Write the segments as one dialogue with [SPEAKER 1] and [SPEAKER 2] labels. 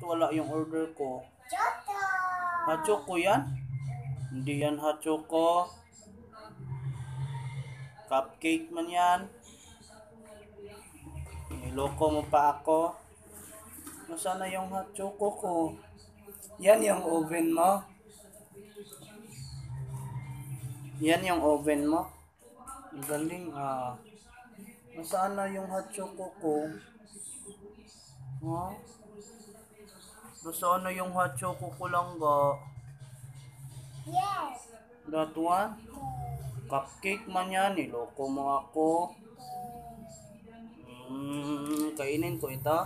[SPEAKER 1] Wala yung order ko.
[SPEAKER 2] Choco!
[SPEAKER 1] Hachoko yan? Hindi yan hachoko. Cupcake man yan. Niloko mo pa ako. Nasaan na yung hachoko ko? Yan yung oven mo? Yan yung oven mo? Ang galing ah. Nasaan na yung hachoko ko? Ha? Nasaan na yung hachoko ko lang ga?
[SPEAKER 2] Yes!
[SPEAKER 1] That one? Cupcake man yan, niloko mo ako. Mm, kainin ko ito.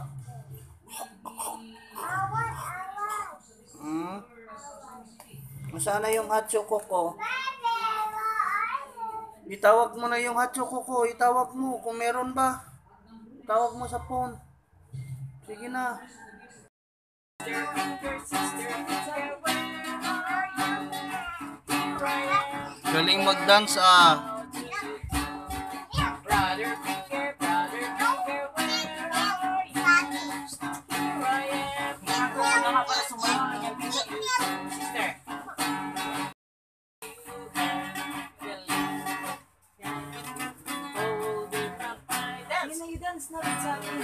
[SPEAKER 1] Mm. Nasaan na yung hot choco ko?
[SPEAKER 2] Ano?
[SPEAKER 1] Itawag mo na yung hot choco ko. Itawag mo kung meron ba. Tawag mo sa phone. Sige na. Galing mag-dance ah.
[SPEAKER 3] I-dance na rin sa akin.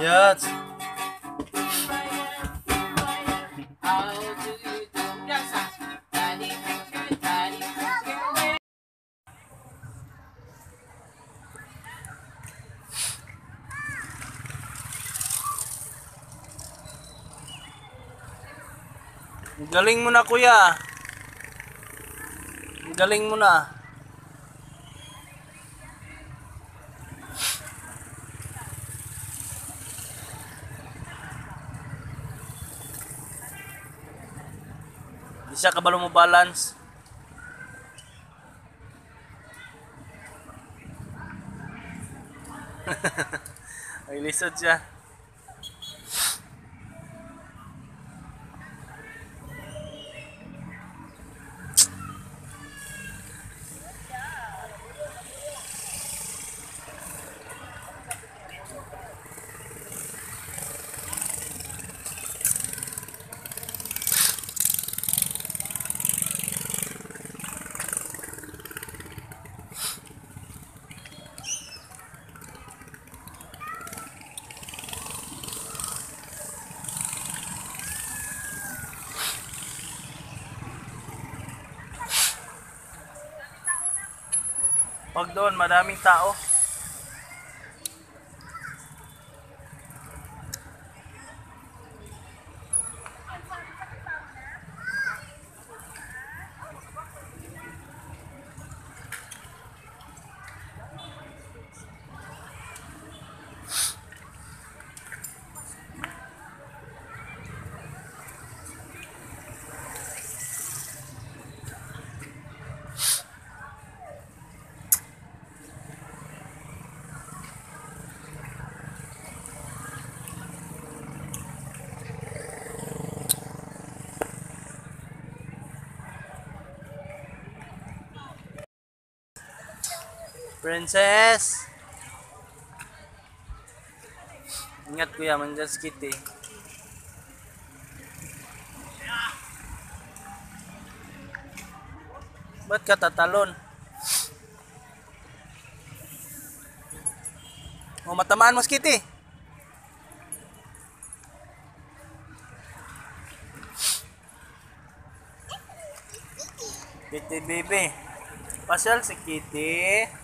[SPEAKER 1] Yes. Galing mo na kuya. Galing mo na. Di siya kabalo mo balance. Ay lisod siya. Pag doon, madaming tao. Princess! Ingat kuya, mandiyan si Kitty. Ba't ka tatalon? O, matamaan mo si Kitty. Kitty baby. Pasyal si Kitty.